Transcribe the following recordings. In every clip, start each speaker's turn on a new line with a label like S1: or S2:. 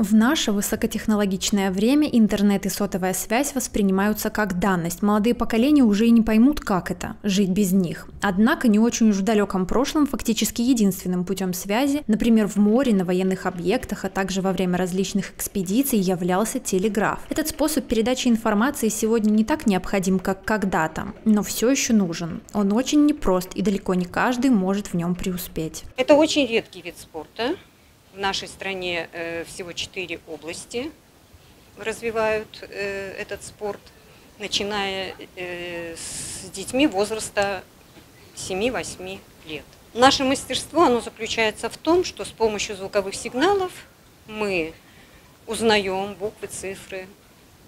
S1: В наше высокотехнологичное время интернет и сотовая связь воспринимаются как данность. Молодые поколения уже и не поймут, как это – жить без них. Однако не очень уж в далеком прошлом фактически единственным путем связи, например, в море, на военных объектах, а также во время различных экспедиций являлся телеграф. Этот способ передачи информации сегодня не так необходим, как когда-то, но все еще нужен. Он очень непрост и далеко не каждый может в нем преуспеть.
S2: Это очень редкий вид спорта. В нашей стране э, всего четыре области развивают э, этот спорт, начиная э, с детьми возраста 7-8 лет. Наше мастерство оно заключается в том, что с помощью звуковых сигналов мы узнаем буквы, цифры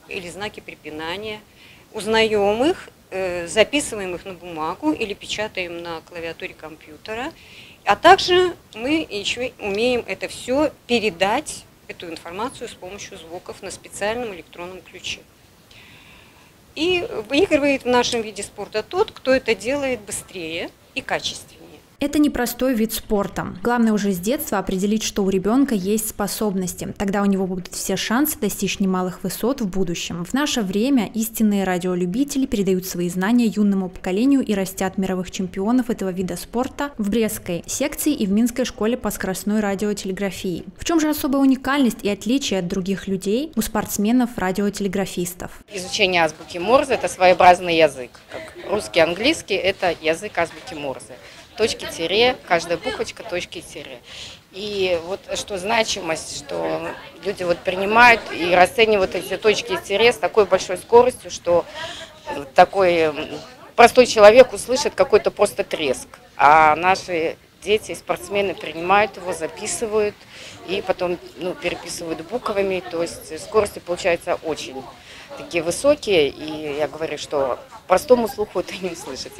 S2: или знаки препинания, узнаем их, записываем их на бумагу или печатаем на клавиатуре компьютера а также мы еще умеем это все передать, эту информацию с помощью звуков на специальном электронном ключе. И выигрывает в нашем виде спорта тот, кто это делает быстрее и качественнее.
S1: Это непростой вид спорта. Главное уже с детства определить, что у ребенка есть способности. Тогда у него будут все шансы достичь немалых высот в будущем. В наше время истинные радиолюбители передают свои знания юному поколению и растят мировых чемпионов этого вида спорта в Брестской секции и в Минской школе по скоростной радиотелеграфии. В чем же особая уникальность и отличие от других людей у спортсменов-радиотелеграфистов?
S3: Изучение азбуки Морзе – это своеобразный язык. Как русский, английский – это язык азбуки Морзе точки тире, каждая буквочка точки тире. И вот что значимость, что люди вот принимают и расценивают эти точки тире с такой большой скоростью, что такой простой человек услышит какой-то просто треск. А наши дети, спортсмены принимают его, записывают и потом ну, переписывают буквами. То есть скорости получаются очень такие высокие. И я говорю, что простому слуху это не услышать.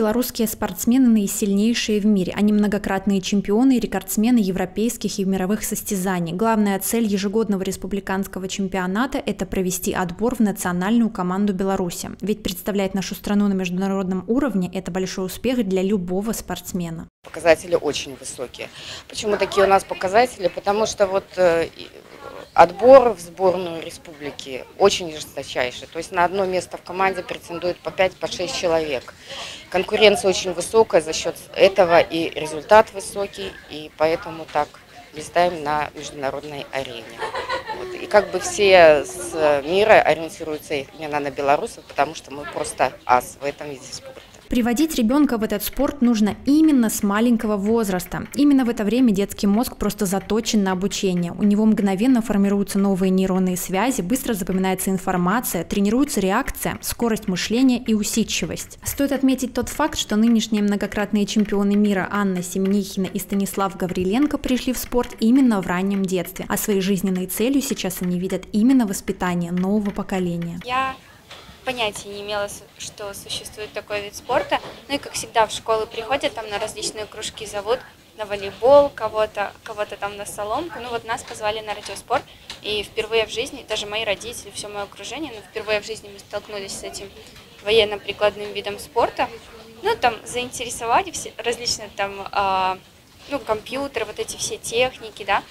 S1: Белорусские спортсмены наисильнейшие в мире. Они многократные чемпионы и рекордсмены европейских и мировых состязаний. Главная цель ежегодного республиканского чемпионата – это провести отбор в национальную команду Беларуси. Ведь представлять нашу страну на международном уровне – это большой успех для любого спортсмена.
S3: Показатели очень высокие. Почему такие у нас показатели? Потому что вот э, отбор в сборную республики очень жесточайший. То есть на одно место в команде претендует по 5-6 по человек. Конкуренция очень высокая за счет этого и результат высокий, и поэтому так блистаем на международной арене. Вот. И как бы все с мира ориентируются именно на белорусов, потому что мы просто ас в этом виде спорта.
S1: Приводить ребенка в этот спорт нужно именно с маленького возраста. Именно в это время детский мозг просто заточен на обучение. У него мгновенно формируются новые нейронные связи, быстро запоминается информация, тренируется реакция, скорость мышления и усидчивость. Стоит отметить тот факт, что нынешние многократные чемпионы мира Анна Семенихина и Станислав Гавриленко пришли в спорт именно в раннем детстве, а своей жизненной целью сейчас они видят именно воспитание нового поколения.
S4: Я понятия не имела, что существует такой вид спорта. Ну и как всегда в школы приходят, там на различные кружки зовут, на волейбол, кого-то кого там на соломку. Ну вот нас позвали на радиоспорт, и впервые в жизни, даже мои родители, все мое окружение, но впервые в жизни мы столкнулись с этим военно-прикладным видом спорта. Ну там заинтересовали все различные там, э, ну компьютеры, вот эти все техники, да.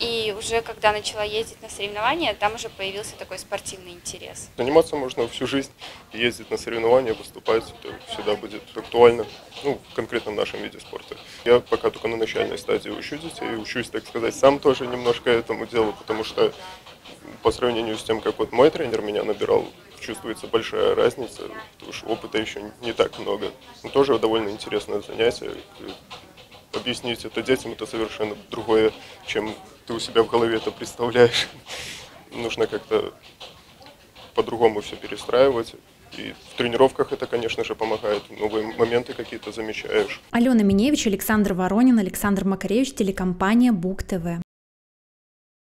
S4: И уже когда начала ездить на соревнования, там уже появился такой спортивный интерес.
S5: Заниматься можно всю жизнь, ездить на соревнования, выступать, это всегда будет актуально, ну, конкретно в нашем виде спорта. Я пока только на начальной стадии учу детей, учусь, так сказать, сам тоже немножко этому делу, потому что по сравнению с тем, как вот мой тренер меня набирал, чувствуется большая разница, потому что опыта еще не так много. Но тоже довольно интересное занятие. Объяснить это детям это совершенно другое, чем ты у себя в голове это представляешь. Нужно как-то по-другому все перестраивать. И в тренировках это, конечно же, помогает. Новые моменты какие-то замечаешь.
S1: Алена Миневич, Александр Воронин, Александр Макаревич, телекомпания Бук ТВ.